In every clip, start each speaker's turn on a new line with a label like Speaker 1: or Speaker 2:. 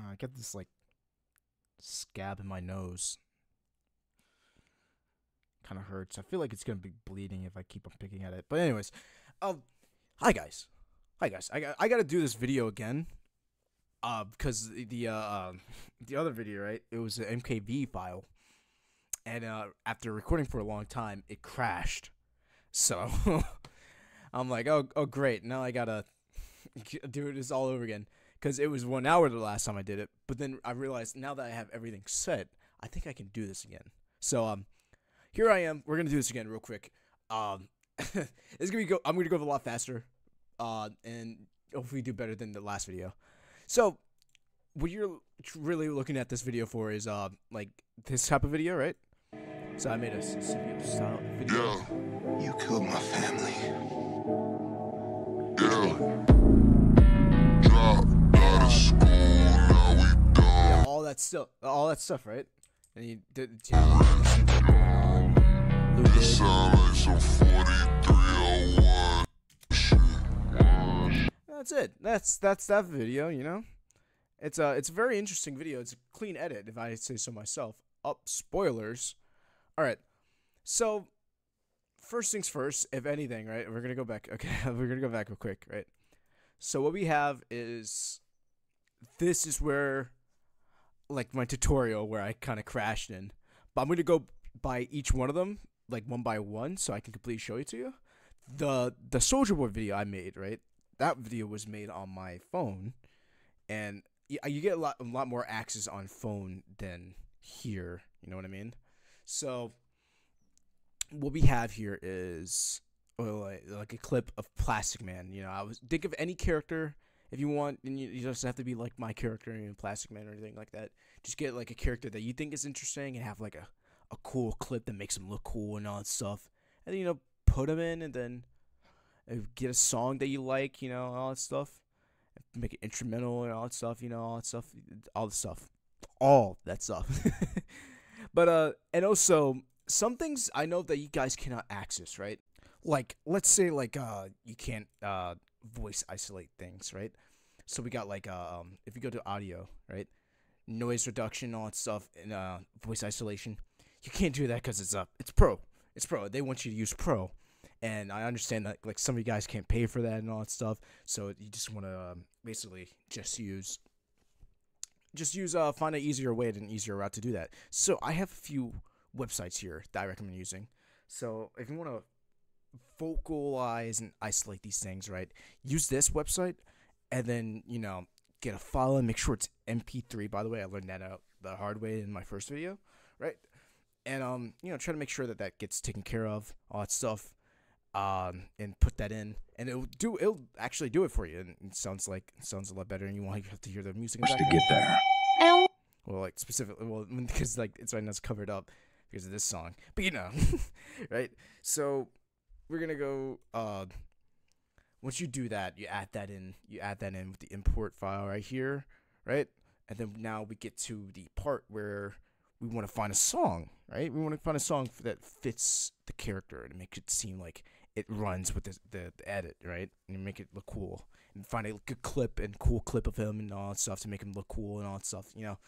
Speaker 1: Uh, I get this like scab in my nose. Kind of hurts. I feel like it's gonna be bleeding if I keep on picking at it. But anyways, um, hi guys, hi guys. I got I got to do this video again. Uh, because the uh um, the other video right, it was an MKV file, and uh after recording for a long time, it crashed. So I'm like, oh oh great, now I gotta do this all over again because it was one hour the last time I did it. But then I realized now that I have everything set, I think I can do this again. So um, here I am. We're gonna do this again real quick. Um, it's gonna be go. I'm gonna go a lot faster. Uh, and hopefully do better than the last video. So what you're really looking at this video for is uh like this type of video, right? So I made a symbiote style video.
Speaker 2: Yeah. You killed my family.
Speaker 3: Yeah.
Speaker 1: All that stuff, all that stuff, right? And you did.
Speaker 3: It sound like some 4301 shit. What?
Speaker 1: That's it. That's that's that video. You know, it's a it's a very interesting video. It's a clean edit, if I say so myself. Up spoilers. All right. So first things first. If anything, right? We're gonna go back. Okay, we're gonna go back real quick, right? So what we have is this is where like my tutorial where I kind of crashed in. But I'm gonna go by each one of them like one by one so I can completely show it to you. The the Soldier Boy video I made, right? That video was made on my phone, and y- uh, you get a lot a lot more access on phone than here. You know what I mean? So what we have here is well, like, like a clip of Plastic Man. You know, I was think of any character if you want, and you, you just have to be like my character in Plastic Man or anything like that. Just get like a character that you think is interesting and have like a, a cool clip that makes him look cool and all that stuff. And then, you know, put him in and then uh, get a song that you like, you know, all that stuff. Make it instrumental and all that stuff, you know, all that stuff, all the stuff, all that stuff. but uh, and also some things I know that you guys cannot access, right? Like let's say like uh you can't uh voice isolate things, right? So we got like uh, um if you go to audio, right? Noise reduction, all that stuff, and uh voice isolation. You can't do that because it's uh it's pro. It's pro. They want you to use pro, and I understand that like some of you guys can't pay for that and all that stuff. So you just want to um, basically just use just use uh find an easier way and an easier route to do that. So I have a few websites here that I recommend using. So if you want to vocalize and isolate these things, right? Use this website and then, you know, get a file and make sure it's MP3. By the way, I learned that out the hard way in my first video, right? And um, you know, try to make sure that that gets taken care of, all that stuff, um, and put that in, and it'll do. It'll actually do it for you, and it sounds like it sounds a lot better, and you won't have to hear the music. in the
Speaker 2: to get there.
Speaker 1: Well, like specifically, well, because like it's right now it's covered up because of this song. But you know, right? So we're gonna go. Uh, once you do that, you add that in. You add that in with the import file right here, right? And then now we get to the part where we want to find a song, right? We want to find a song that fits the character and make it seem like it runs with the, the, the edit, right? And make it look cool. And find a good clip and cool clip of him and all that stuff to make him look cool and all that stuff, you know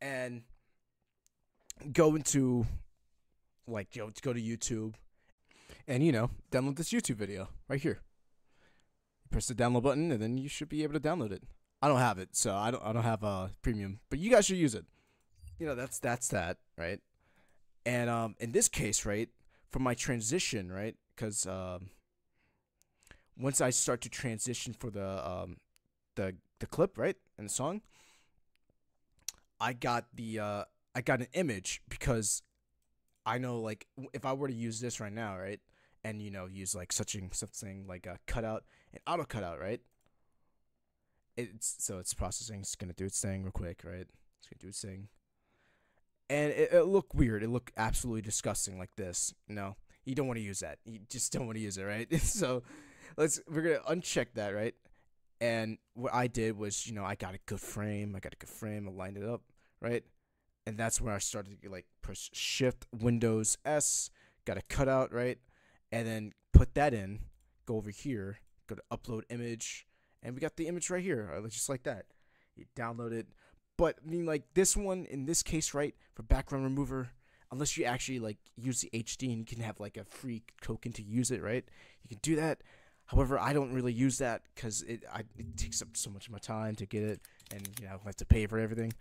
Speaker 1: and go into like you know, go to YouTube and you know download this YouTube video right here. Press the download button and then you should be able to download it. I don't have it, so I don't I don't have a premium, but you guys should use it. You know that's that's that right. And um in this case, right, for my transition, right, because um once I start to transition for the um the the clip, right, and the song, I got the uh I got an image because I know like if I were to use this right now, right? And you know, use like such a something like a cutout and auto cutout, right? It's so it's processing, it's gonna do its thing real quick, right? It's gonna do its thing. And it, it looked weird. It looked absolutely disgusting like this. Know, you don't want to use that. You just don't want to use it, right? so let's we're gonna uncheck that, right? And what I did was, you know, I got a good frame. I got a good frame. I lined it up, right? And that's where I started to like push Shift Windows S, got a cutout, right? And then put that in. Go over here, go to upload image, and we got the image right here, uh, just like that. You download it, But I mean, like this one in this case, right, for background remover, unless you actually like use the HD and you can have like a free token to use it, right? You can do that. However, I don't really use that because it it takes up so much of my time to get it, and you know I have to pay for everything.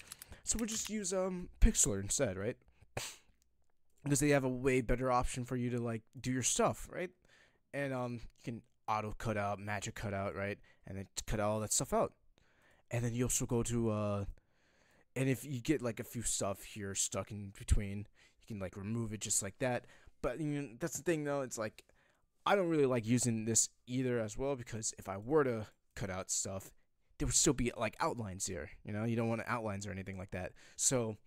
Speaker 1: So we'll just use um Pixlr instead, right? Because they have a way better option for you to like do your stuff, right? And um you can auto cut out, magic cut out, right? And then cut all that stuff out. And then you also go to uh and if you get like a few stuff here stuck in between, you can like remove it just like that. But you know, that's the thing though, it's like I don't really like using this either as well because if I were to cut out stuff, there would still be like outlines here. You know, you don't want outlines or anything like that. So,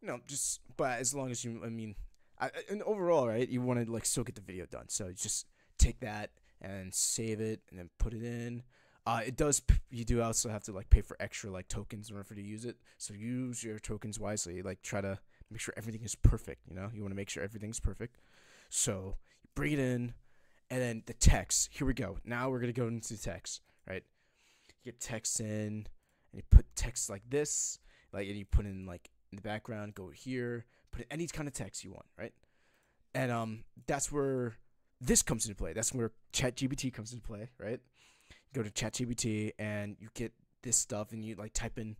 Speaker 1: you know, just but as long as you, I mean, I, and overall, right, you want to like still get the video done. So just take that and save it and then put it in. Uh, it does. You do also have to like pay for extra like tokens in order for to use it. So use your tokens wisely. Like try to make sure everything is perfect. You know, you want to make sure everything's perfect. So bring it in, and then the text. Here we go. Now we're gonna go into the text. Get text in, and you put text like this. Like and you put in like in the background. Go here. Put in any kind of text you want. Right. And um, that's where this comes into play. That's where ChatGPT comes into play. Right You go to ChatGPT and you get this stuff and you like type in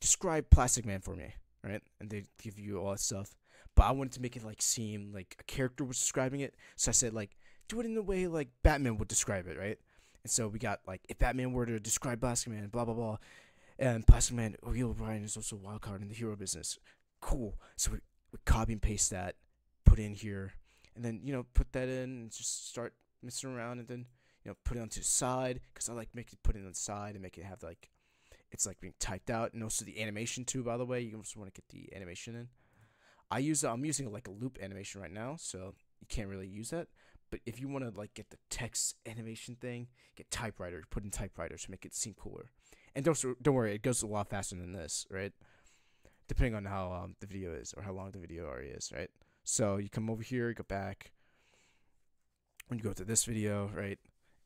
Speaker 1: describe Plastic Man for me, right? And they give you all that stuff. But I wanted to make it like seem like a character was describing it, so I said like do it in the way like Batman would describe it, right? And so we got like if Batman were to describe Plastic Man, blah blah blah, and Plastic Man oh, O'Neill O'Brian is also a wild card in the hero business. Cool. So we, we copy and paste that, put in here, and then you know put that in and just start messing around, and then you know, put it onto the side because I like make it put it on the side and make it have like it's like being typed out and also the animation too. By the way, you also want to get the animation in. I use I'm using like a loop animation right now, so you can't really use that. But if you want to like get the text animation thing, get typewriter, put in typewriter to make it seem cooler. And don't don't worry, it goes a lot faster than this, right? Depending on how um, the video is or how long the video already is, right? So you come over here, go back. When you go to this video, right?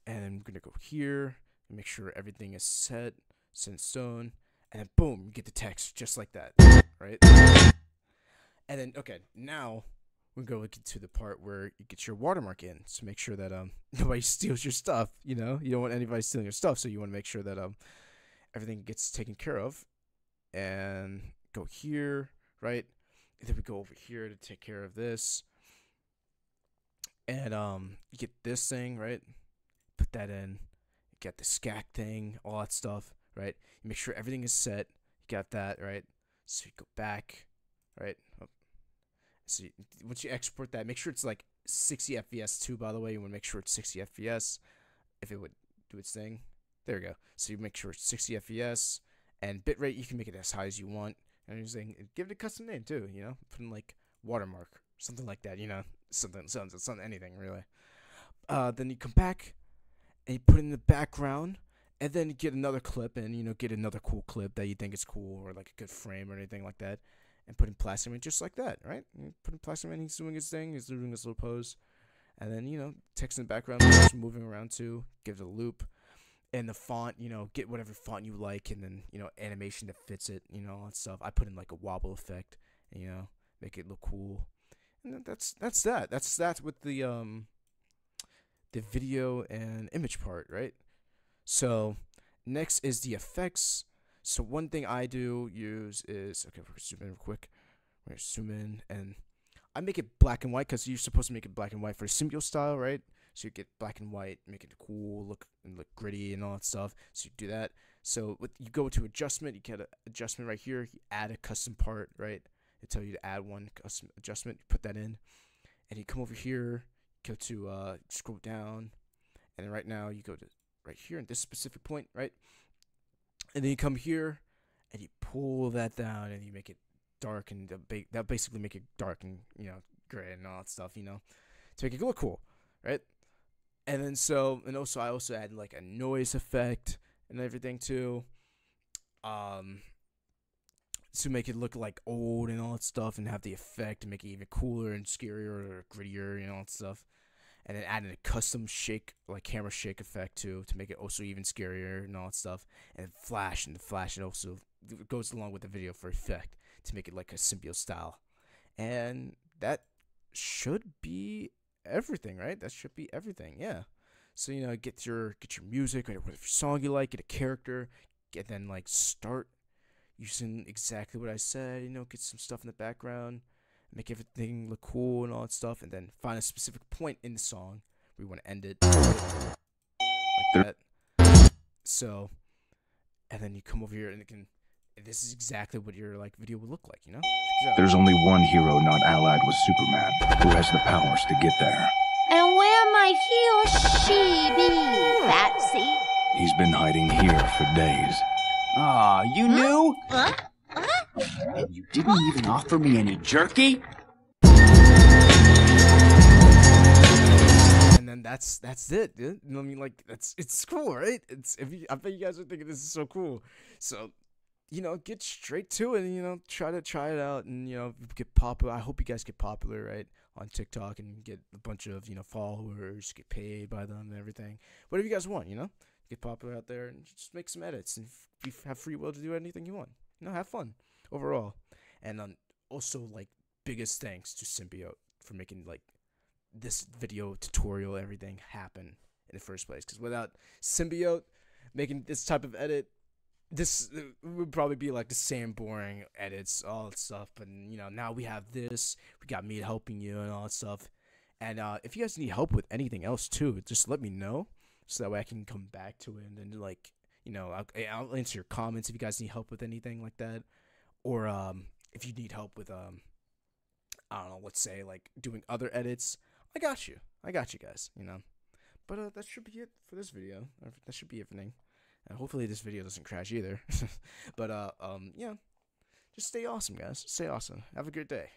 Speaker 1: and I'm gonna go here and make sure everything is set, set in stone, and then boom, you get the text just like that, right? And then okay, now we go look into the part where you get your watermark in, to make sure that um nobody steals your stuff. You know, you don't want anybody stealing your stuff, so you want to make sure that um everything gets taken care of, and go here, right? And then we go over here to take care of this. And um, you get this thing right put that in, get the skact thing, all that stuff, right? You make sure everything is set. You got that, right? So you go back, right? So once you export that, make sure it's like 60 FPS too, by the way. You want to make sure it's 60 FPS if it would do its thing. There we go. So you make sure it's 60 FPS and bitrate, you can make it as high as you want. And you're saying, give it a custom name too, you know? Put in like watermark, something like that, you know? Something, something, something anything really. Uh, then you come back, and you put in the background and then you get another clip and you know get another cool clip that you think is cool or like a good frame or anything like that and putting in plastic just like that right? And put in plastic he's doing his thing he's doing his little pose. And then you know text in the background moving around too give it a loop. And the font you know get whatever font you like and then you know animation that fits it you know all that stuff. I put in like a wobble effect you know make it look cool. And that's that's that. That's that with the um the video and image part, right? So next is the effects. So one thing I do use is okay. We're zoom in real quick. We're zoom in and I make it black and white because you're supposed to make it black and white for symbiote style, right? So you get black and white, make it cool, look and look gritty and all that stuff. So you do that. So with you go to adjustment, you get an adjustment right here. You add a custom part, right? It tell you to add one custom adjustment. You put that in, and you come over here go to uh, scroll down, and right now you go to right here in this specific point, right? And then you come here, and you pull that down, and you make it dark, and ba- that basically make it dark and you know gray and all that stuff, you know, to make it look cool, right? And then so and also I also add like a noise effect and everything too, um, to make it look like old and all that stuff, and have the effect to make it even cooler and scarier or grittier and all that stuff. And then adding a custom shake like camera shake effect too to make it also even scarier and all that stuff and flash and the flash and also goes along with the video for effect to make it like a symbiote style. And that should be everything right? That should be everything yeah. So you know get your get your music whatever song you like get a character get then like start using exactly what i said you know get some stuff in the background make everything look cool and all that stuff, and then find a specific point in the song we want to end it like that. So, and then you come over here and it can. This is exactly what your like video would look like, you know. Check.
Speaker 4: There's only one hero not allied with Superman who has the powers to get there.
Speaker 5: And where might he or she be, Patsy?
Speaker 4: He's been hiding here for days.
Speaker 6: Ah, you knew?
Speaker 5: Huh?
Speaker 6: And you didn't even offer me any jerky?
Speaker 1: and then that's that's it, dude. I mean, like that's it's cool, right? It's if you, I bet you guys are thinking this is so cool. So, you know, get straight to it, and you know, try to try it out, and you know, get popular. I hope you guys get popular, right, on TikTok, and get a bunch of you know followers, get paid by them, and everything. Whatever you guys want, you know, get popular out there, and just make some edits, and have free will to do anything you want. You know, have fun overall, and um, also like biggest thanks to Symbiote for making like this video tutorial everything happen in the first place. Because without symbiote making this type of edit this would probably be like the same boring edits all that stuff. But you know now we have this we got me helping you and all that stuff. And uh, if you guys need help with anything else too just let me know so that way i can come back to it and then like you know i'll, I'll answer your comments if you guys need help with anything like that or um, if you need help with um, I don't know, let's say like doing other edits, I got you. I got you guys, you know. But uh, that should be it for this video. Uh, That should be everything. And hopefully this video doesn't crash either. but uh, um, yeah, just stay awesome, guys. Stay awesome. Have a good day.